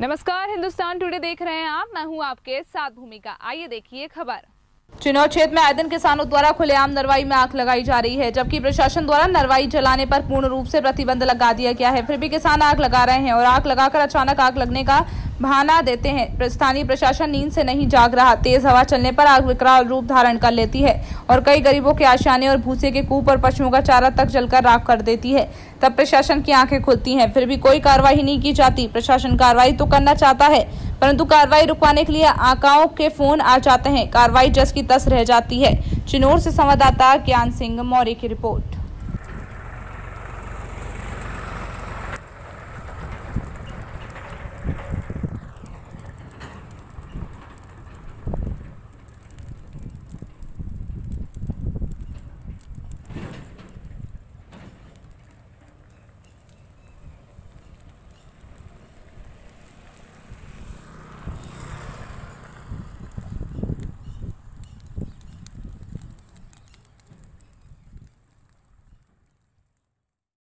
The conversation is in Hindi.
नमस्कार, हिंदुस्तान टुडे देख रहे हैं आप। मैं हूँ आपके साथ भूमिका। आइए देखिए खबर। चिनौर क्षेत्र में आयदन किसानों द्वारा खुलेआम नरवाई में आग लगाई जा रही है, जबकि प्रशासन द्वारा नरवाई जलाने पर पूर्ण रूप से प्रतिबंध लगा दिया गया है। फिर भी किसान आग लगा रहे हैं और आग लगाकर अचानक आग लगने का बहाना देते हैं। स्थानीय प्रशासन नींद से नहीं जाग रहा, तेज हवा चलने पर आग विकराल रूप धारण कर लेती है और कई गरीबों के आशाने और भूसे के कूप और पशुओं का चारा तक जलकर राख कर देती है। तब प्रशासन की आँखें खुलती हैं, फिर भी कोई कार्रवाई नहीं की जाती। प्रशासन कार्रवाई तो करना चाहता है परंतु कार्रवाई रुकवाने के लिए आकाओं के फ़ोन आ जाते हैं। कार्रवाई जस की तस रह जाती है। चिनोर से संवाददाता ज्ञान सिंह, मौर्य की रिपोर्ट।